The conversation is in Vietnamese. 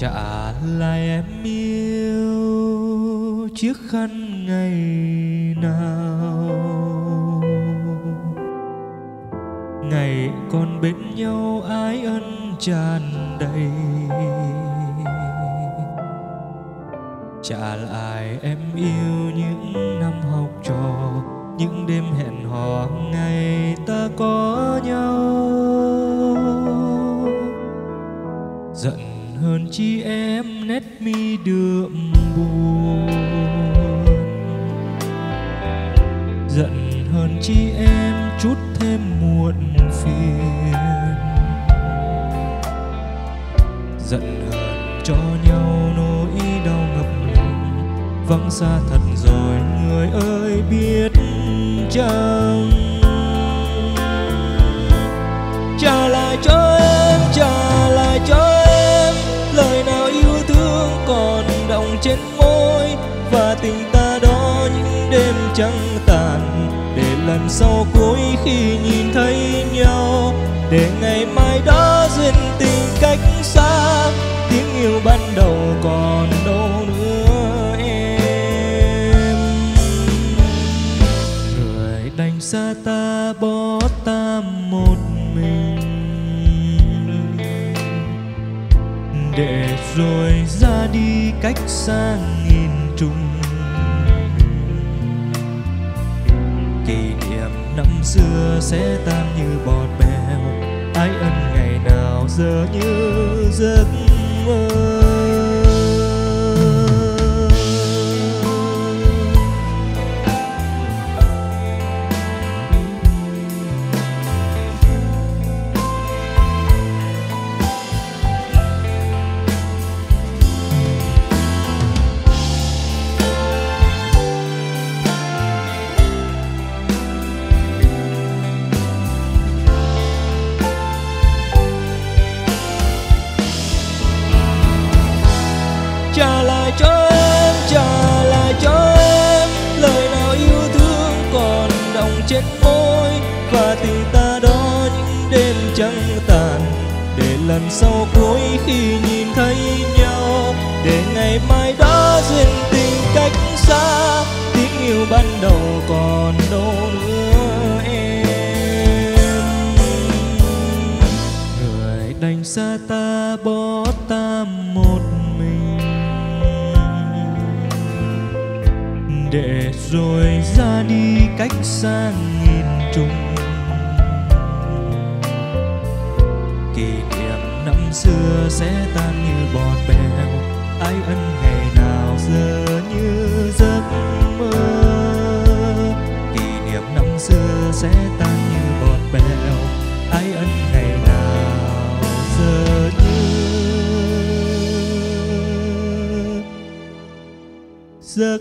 trả lại em yêu chiếc khăn ngày nào. Ngày còn bên nhau ái ân tràn đầy. Trả lại em yêu những năm học trò, những đêm hẹn hò ngày ta có nhau. Hơn chi em nét mi đượm buồn. Giận hơn chi em chút thêm muộn phiền. Giận hờn cho nhau nỗi đau ngập ngừng vắng xa thật rồi người ơi biết chăng? Sau cuối khi nhìn thấy nhau. Để ngày mai đó duyên tình cách xa, tiếng yêu ban đầu còn đâu nữa em. Người đành xa ta, bỏ ta một mình. Để rồi ra đi cách xa nghìn trùng năm xưa sẽ tan như bọt bèo. Ái ân ngày nào giờ như giấc mơ. Tình ta đó những đêm trăng tàn. Để lần sau cuối khi nhìn thấy nhau, để ngày mai đó duyên tình cách xa. Tiếng yêu ban đầu còn đâu nữa em. Người đành xa ta bỏ ta một mình. Để rồi ra đi cách xa nghìn trùng năm xưa sẽ tan như bọt bèo. Ái ân ngày nào giờ như giấc mơ. Kỷ niệm năm xưa sẽ tan như bọt bèo. Ái ân ngày nào giờ như giấc